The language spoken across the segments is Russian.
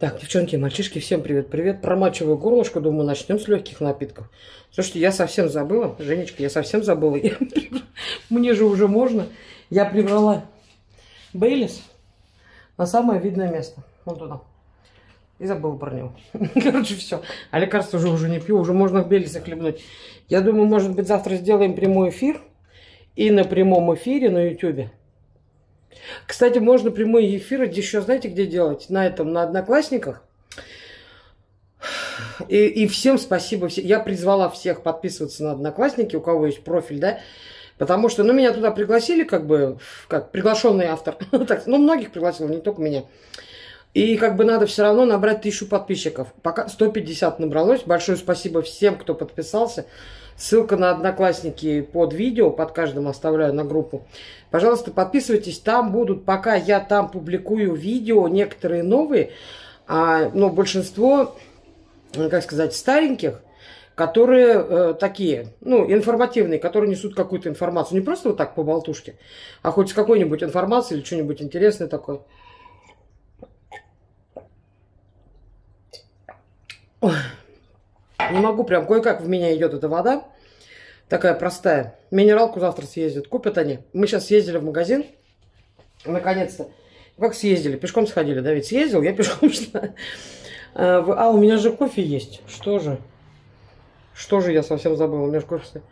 Так, девчонки, мальчишки, всем привет, привет. Промачиваю горлышко, думаю, начнем с легких напитков. Слушайте, я совсем забыла, Женечка, я совсем забыла. Я, мне же уже можно. Я прибрала Бейлис на самое видное место. Вон туда. И забыла про него. Короче, все. А лекарства уже уже не пью, уже можно в Бейлисе хлебнуть. Я думаю, может быть, завтра сделаем прямой эфир. И на прямом эфире на ютюбе кстати, можно прямые эфиры еще знаете, где делать? На этом, на Одноклассниках. И, и всем спасибо. Я призвала всех подписываться на Одноклассники, у кого есть профиль, да. Потому что, ну, меня туда пригласили, как бы, как приглашенный автор. так, ну, многих пригласил, не только меня. И как бы надо все равно набрать тысячу подписчиков. Пока 150 набралось. Большое спасибо всем, кто подписался. Ссылка на Одноклассники под видео, под каждым оставляю на группу. Пожалуйста, подписывайтесь, там будут, пока я там публикую видео, некоторые новые, а, но большинство, как сказать, стареньких, которые э, такие, ну, информативные, которые несут какую-то информацию. Не просто вот так по болтушке, а хоть с какой-нибудь информацией или что-нибудь интересное такое. Ой. Не могу, прям кое-как в меня идет эта вода. Такая простая. Минералку завтра съездят. Купят они. Мы сейчас съездили в магазин. Наконец-то. Как съездили? Пешком сходили. Давид съездил, я пешком шла. А, а, у меня же кофе есть. Что же? Что же я совсем забыла? У меня же кофе...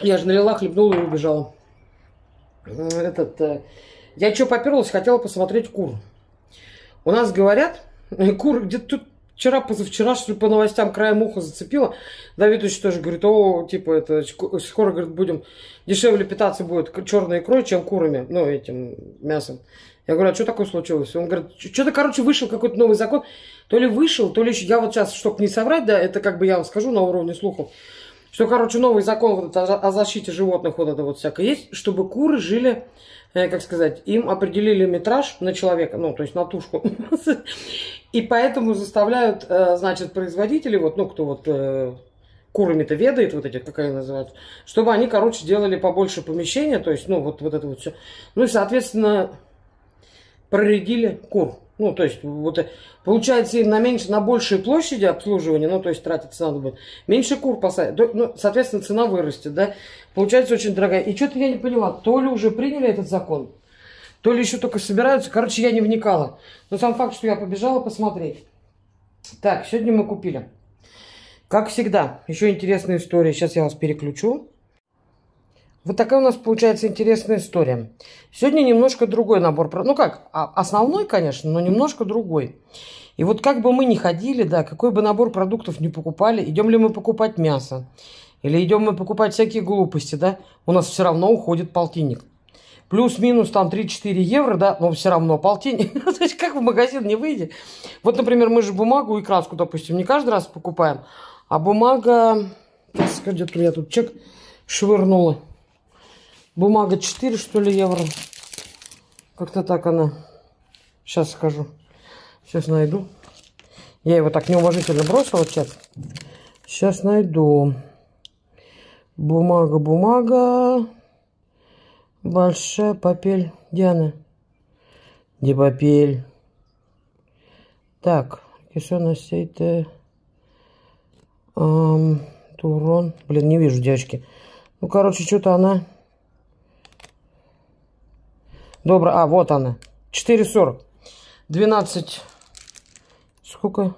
Я же налила, хлебнула и убежала. Этот... Э, я что поперлась, хотела посмотреть кур. У нас говорят, кур где-то тут вчера, позавчера, что ли, по новостям краем уха зацепила. Давидович тоже говорит, о, типа, это скоро, говорит, будем дешевле питаться будет черной икрой, чем курами, ну, этим мясом. Я говорю, а что такое случилось? Он говорит, что-то, короче, вышел какой-то новый закон. То ли вышел, то ли еще... Я вот сейчас, чтобы не соврать, да, это как бы я вам скажу на уровне слухов. Что, короче, новый закон вот о защите животных, вот это вот всякое есть, чтобы куры жили Э, как сказать, им определили метраж на человека, ну, то есть на тушку. И поэтому заставляют, э, значит, производители, вот, ну, кто вот э, курами-то ведает, вот эти, как они называются, чтобы они, короче, делали побольше помещения, то есть, ну, вот, вот это вот все. Ну, и, соответственно, проредили кур. Ну, то есть, вот, э, получается, им на меньше, на большей площади обслуживания, ну, то есть, тратиться надо будет, меньше кур посадить, ну, соответственно, цена вырастет, да, получается очень дорогая. И что-то я не поняла, то ли уже приняли этот закон, то ли еще только собираются, короче, я не вникала. Но сам факт, что я побежала посмотреть. Так, сегодня мы купили. Как всегда, еще интересная история, сейчас я вас переключу. Вот такая у нас получается интересная история. Сегодня немножко другой набор. Ну как, а, основной, конечно, но немножко другой. И вот как бы мы ни ходили, да, какой бы набор продуктов не покупали, идем ли мы покупать мясо, или идем мы покупать всякие глупости, да, у нас все равно уходит полтинник. Плюс-минус там 3-4 евро, да, но все равно полтинник. То есть как в магазин не выйдет. Вот, например, мы же бумагу и краску, допустим, не каждый раз покупаем, а бумага... Где-то меня тут чек швырнула. Бумага 4, что ли, евро. Как-то так она. Сейчас скажу. Сейчас найду. Я его так неуважительно бросила, чат. Сейчас найду. Бумага, бумага. Большая папель. Диана. Где папель? Так. Кишона сейте. Эм, турон. Блин, не вижу, девочки. Ну, короче, что-то она Добро. А, вот она. 4,40. 12. Сколько?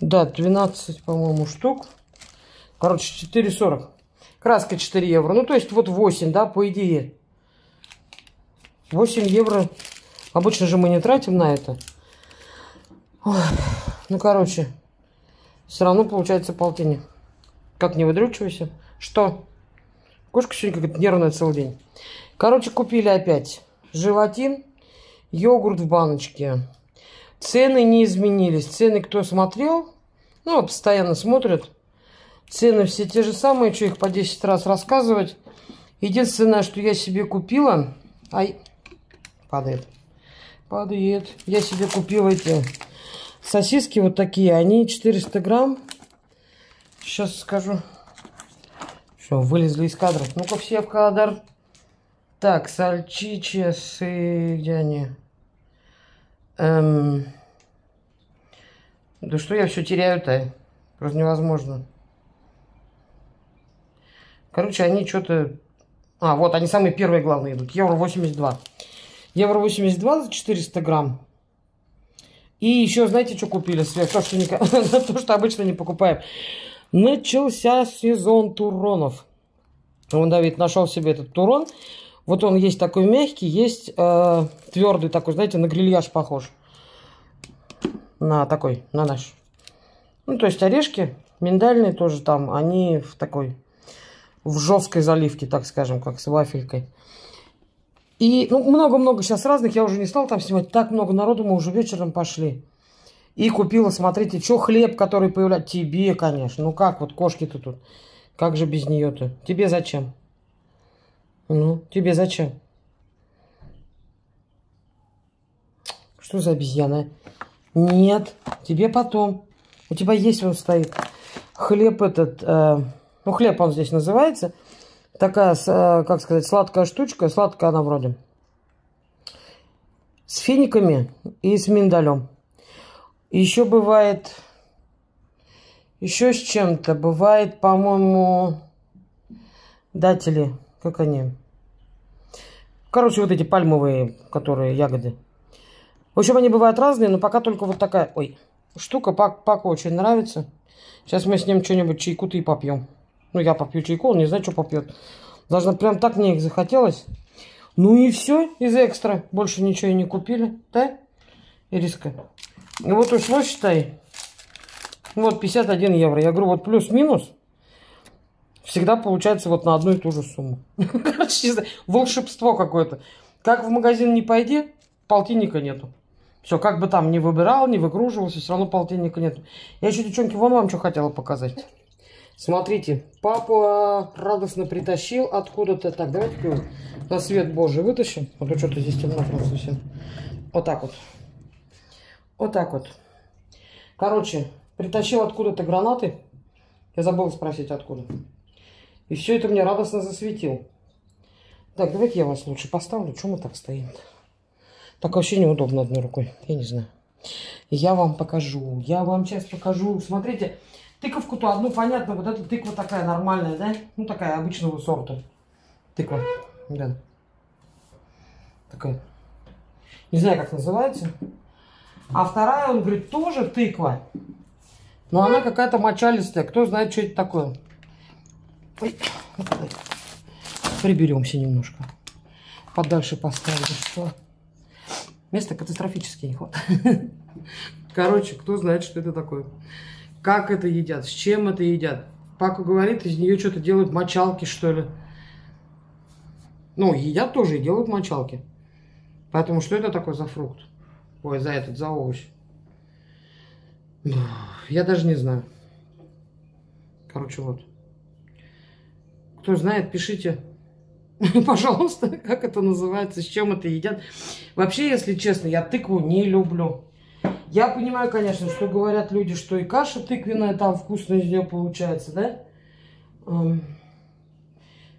Да, 12, по-моему, штук. Короче, 4,40. Краска 4 евро. Ну, то есть, вот 8, да, по идее. 8 евро. Обычно же мы не тратим на это. Ну, короче, все равно получается полтинник. Как не выдрючивайся. Что? Кошка сегодня как-то нервная целый день. Короче, купили опять желатин, йогурт в баночке. Цены не изменились. Цены, кто смотрел, ну, постоянно смотрят. Цены все те же самые, что их по 10 раз рассказывать. Единственное, что я себе купила... Ай, падает. Падает. Я себе купила эти сосиски вот такие. Они 400 грамм. Сейчас скажу. Что, вылезли из кадра. Ну-ка, все в кадр. Так, сальчичесы, где они? Эм... Да что я все теряю-то? Просто невозможно. Короче, они что-то... А, вот, они самые первые главные идут. Евро 82. Евро 82 за 400 грамм. И еще, знаете, что купили? То, что, не... то, что обычно не покупаем. Начался сезон туронов. Он, Давид, нашел себе этот турон. Вот он есть такой мягкий, есть э, твердый такой, знаете, на грильяж похож. На такой, на наш. Ну, то есть орешки миндальные тоже там, они в такой, в жесткой заливке, так скажем, как с вафелькой. И ну, много-много сейчас разных, я уже не стал там снимать. Так много народу, мы уже вечером пошли. И купила, смотрите, что хлеб, который появляется. Тебе, конечно. Ну как, вот кошки-то тут. Как же без нее-то? Тебе зачем? Ну, тебе зачем? Что за обезьяна? Нет, тебе потом. У тебя есть, он стоит. Хлеб этот, э, ну, хлеб он здесь называется. Такая, э, как сказать, сладкая штучка. Сладкая она вроде. С финиками и с миндалем. Еще бывает, еще с чем-то. Бывает, по-моему, датели. Как они? Короче, вот эти пальмовые, которые ягоды. В общем, они бывают разные, но пока только вот такая... Ой, штука Пак, Паку очень нравится. Сейчас мы с ним что-нибудь чайку-то и попьем. Ну, я попью чайку, он не знает, что попьет. Должна прям так мне их захотелось. Ну и все из экстра. Больше ничего и не купили. Да, Ириска? И вот ушло, считай. Вот 51 евро. Я говорю, вот плюс-минус всегда получается вот на одну и ту же сумму. Короче, волшебство какое-то. Как в магазин не пойди, полтинника нету. Все, как бы там не выбирал, не выгруживался, все равно полтинника нету. Я еще, девчонки, вон вам что хотела показать. Смотрите, папа радостно притащил откуда-то. Так, давайте на свет божий вытащим. Вот тут что-то здесь темно просто совсем. Вот так вот. Вот так вот. Короче, притащил откуда-то гранаты. Я забыл спросить, откуда. И все это мне радостно засветил. Так, давайте я вас лучше поставлю. Чем мы так стоим -то? Так вообще неудобно одной рукой. Я не знаю. Я вам покажу. Я вам сейчас покажу. Смотрите, тыковку-то одну, понятно, вот эта тыква такая нормальная, да? Ну, такая обычного сорта. Тыква. Да. Такая. Не знаю, как называется. А вторая, он говорит, тоже тыква. Но она какая-то мочалистая. Кто знает, что это такое. Приберемся немножко. Подальше поставлю, что места катастрофически не хватает. Короче, кто знает, что это такое. Как это едят, с чем это едят. Пака говорит, из нее что-то делают мочалки, что ли. Ну, едят тоже и делают мочалки. Поэтому что это такое за фрукт? Ой, за этот, за овощ. Я даже не знаю. Короче, вот. Кто знает, пишите, пожалуйста, как это называется, с чем это едят. Вообще, если честно, я тыкву не люблю. Я понимаю, конечно, что говорят люди, что и каша тыквенная там вкусная из нее получается, да? Эм,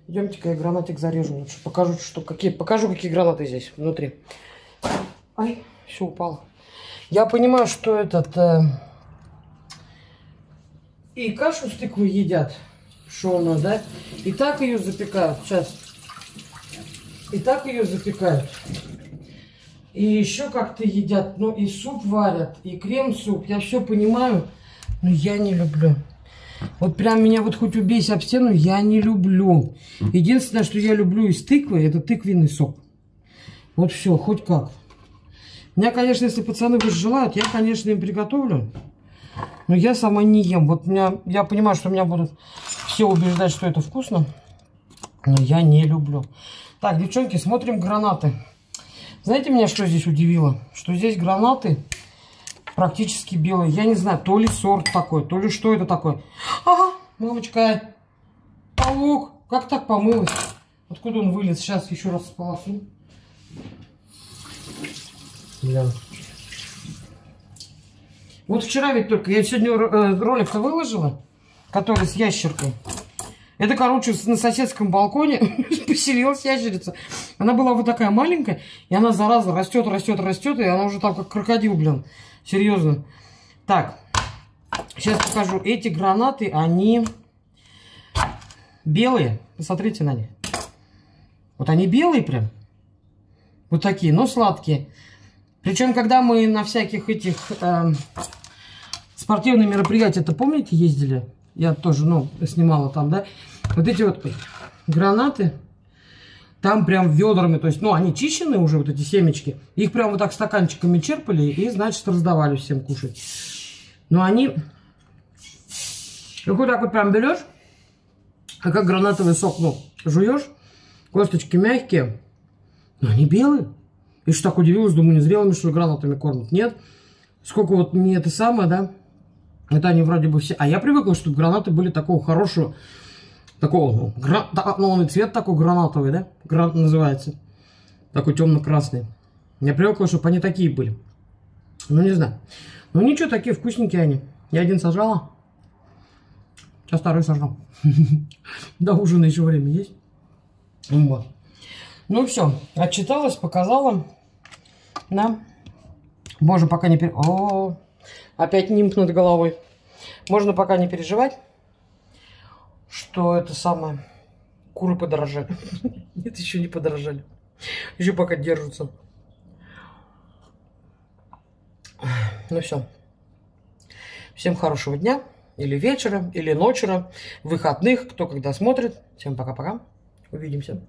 идемте-ка я гранатик зарежу лучше. Покажу, что, какие, покажу, какие гранаты здесь внутри. Ай, все упало. Я понимаю, что этот... Э, и кашу с тыквой едят пшеную, да? И так ее запекают. Сейчас. И так ее запекают. И еще как-то едят. Ну, и суп варят, и крем-суп. Я все понимаю, но я не люблю. Вот прям меня вот хоть убейся об стену, я не люблю. Единственное, что я люблю из тыквы, это тыквенный сок. Вот все, хоть как. Меня, конечно, если пацаны желают, я, конечно, им приготовлю. Но я сама не ем. Вот меня, я понимаю, что меня будут все убеждать, что это вкусно. Но я не люблю. Так, девчонки, смотрим гранаты. Знаете, меня что здесь удивило? Что здесь гранаты практически белые. Я не знаю, то ли сорт такой, то ли что это такое. Ага, мамочка, паук. Как так помылась? Откуда он вылез? Сейчас еще раз сполосну. Бля. Вот вчера ведь только, я сегодня э, ролик-то выложила, который с ящеркой. Это, короче, на соседском балконе поселилась ящерица. Она была вот такая маленькая, и она, зараза, растет, растет, растет, и она уже там как крокодил, блин. Серьезно. Так, сейчас покажу. Эти гранаты, они белые. Посмотрите на них. Вот они белые прям. Вот такие, но сладкие. Причем, когда мы на всяких этих э, спортивных мероприятиях, это помните, ездили? Я тоже, ну, снимала там, да? Вот эти вот гранаты, там прям ведрами, то есть, ну, они чищены уже, вот эти семечки. Их прям вот так стаканчиками черпали и, значит, раздавали всем кушать. Но они... Их вот так вот прям берешь, а как гранатовый сок, ну, жуешь, косточки мягкие, но они белые. И что так удивилась, думаю, не зрелыми, что ли, гранатами кормят. Нет. Сколько вот не это самое, да? Это они вроде бы все... А я привыкла, что гранаты были такого хорошего, такого, ну, гра... ну он и цвет такой гранатовый, да? Гранат называется. Такой темно-красный. Я привыкла, чтобы они такие были. Ну, не знаю. Ну, ничего, такие вкусненькие они. Я один сажала. Сейчас второй сажал. До ужина еще время есть. Вот. Ну все, отчиталась, показала. Да. Боже, пока не... О, опять нимб над головой. Можно пока не переживать, что это самое... Куры подорожали. Нет, еще не подорожали. Еще пока держатся. Ну все. Всем хорошего дня. Или вечера, или ночера, выходных, кто когда смотрит. Всем пока-пока. Увидимся.